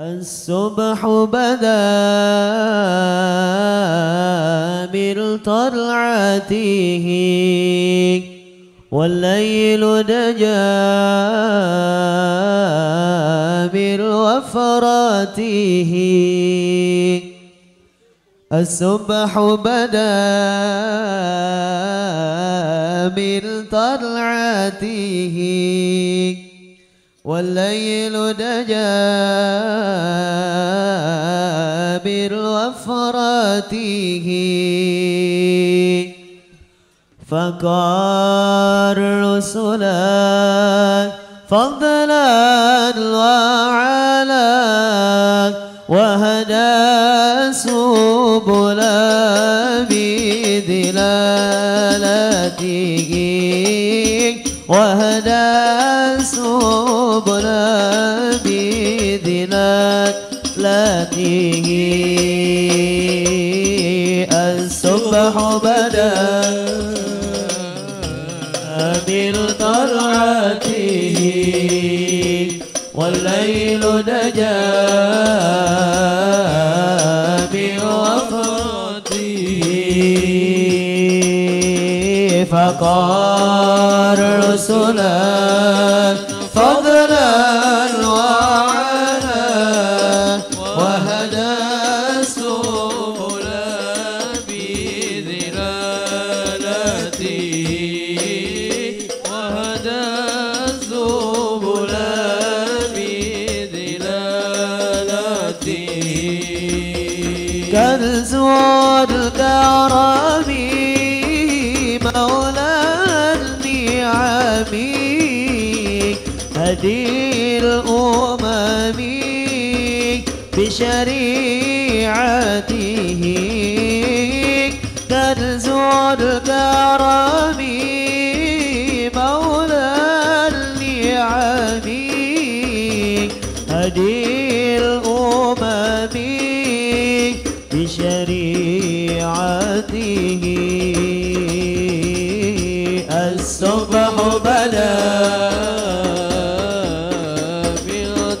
الصبح بدا من طلعته والليل دجا من وفراته الصبح بدا من طلعته والليل دجا بالوفراته فقال رسلا فضلا وعلا بدا. من طلعته والليل دجا بوفرته فقال رسلا النعم هدي الأمم بشريعته. كنز الكرم مولى النعم هدي الصبح بدا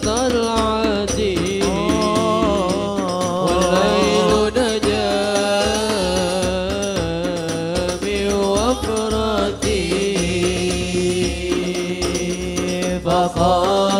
بطلعته والليل دجا بوفرته فقال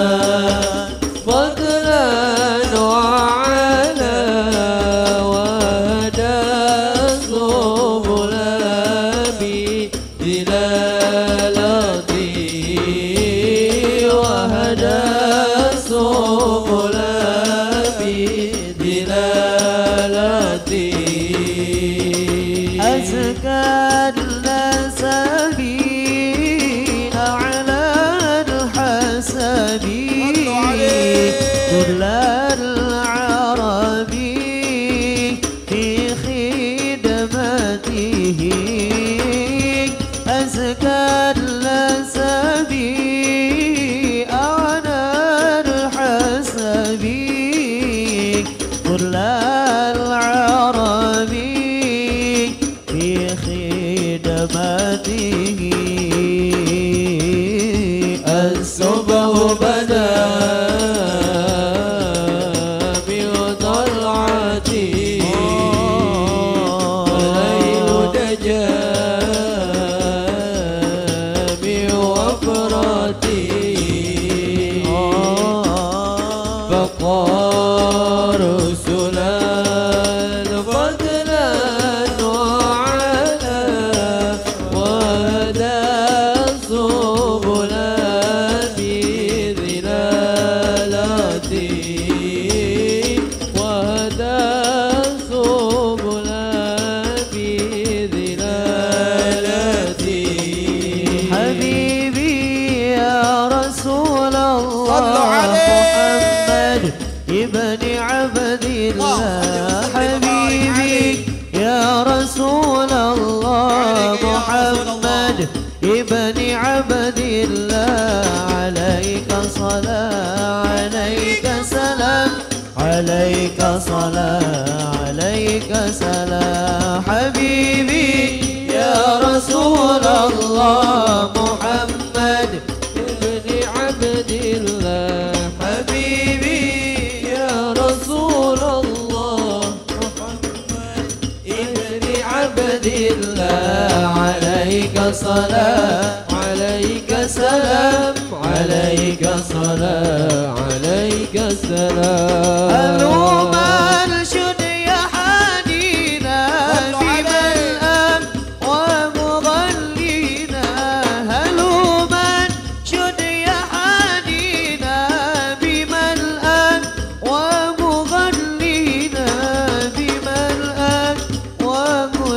Good love. فقال حبيبي يا رسول الله محمد ابن عبد الله عليك صلاة عليك سلام عليك صلاة عليك سلام حبيبي يا رسول الله محمد عبد الله عليك صلاة عليك سلام عليك صلاة عليك سلام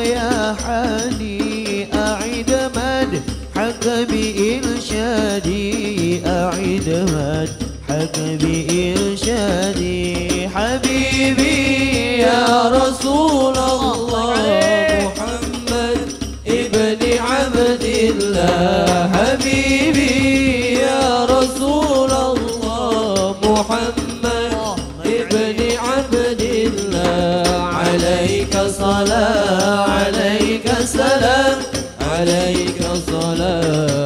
يا حني أعد مدحك بإرشادي أعد مدحك بإرشادي. حبيبي يا رسول الله محمد ابن عبد الله. حبيبي عليك صلاة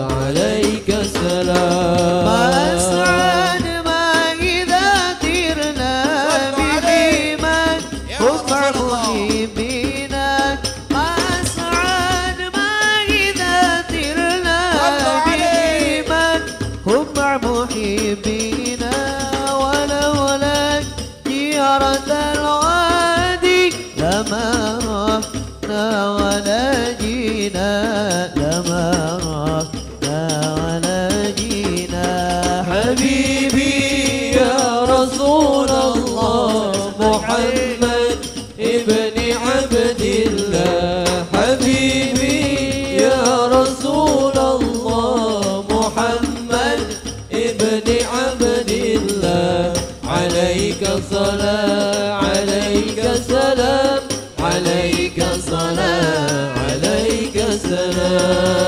عليك صلاة عليك سلام